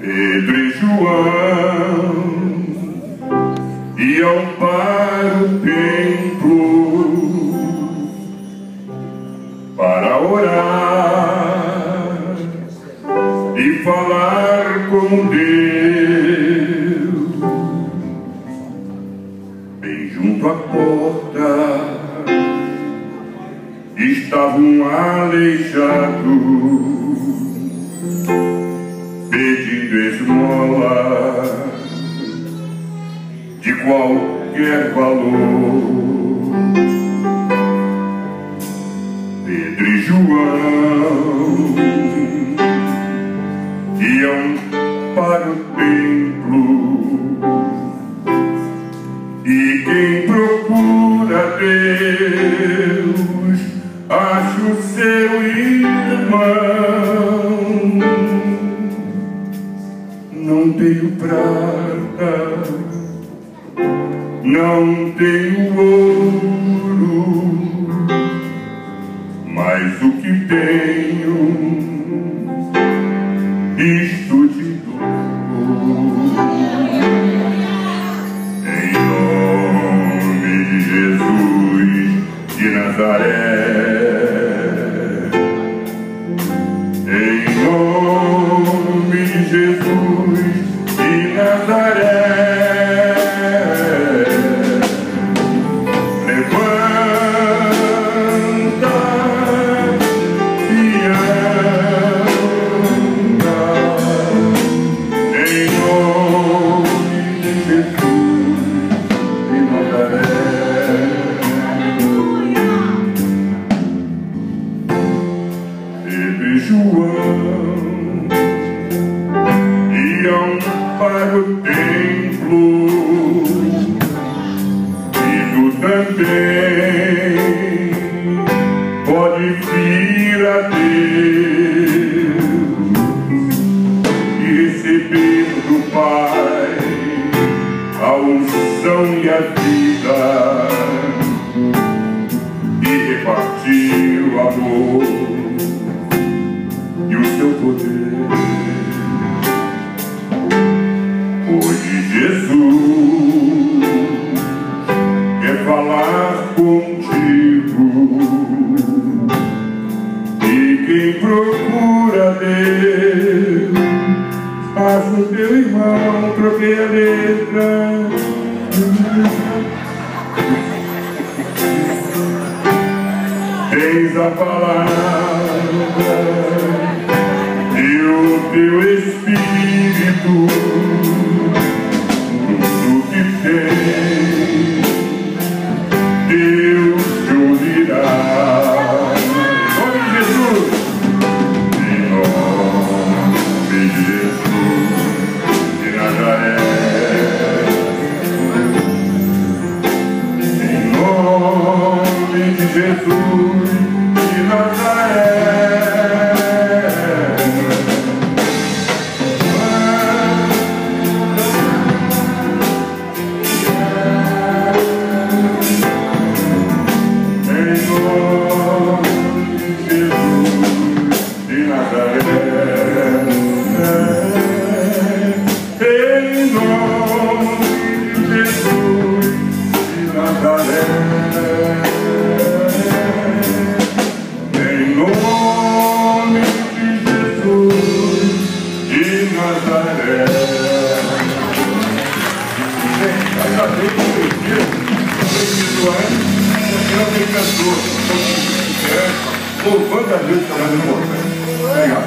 Pedro e João iam para o templo para orar e falar com Deus. Bem junto à porta estava um aleijado esmola de qualquer valor. Pedro e João iam para o templo e quem procura Deus acha o seu irmão. Não tenho prata, não tenho ouro, mas o que tenho, isto também. Pode vir a Deus e receber do Pai a unção e a vida e repartir o amor contigo e quem procura Deus acha o teu irmão, troquei a letra. Tens a palavra e o teu Espírito, cantor, louvando a Deus pela memória. Obrigado.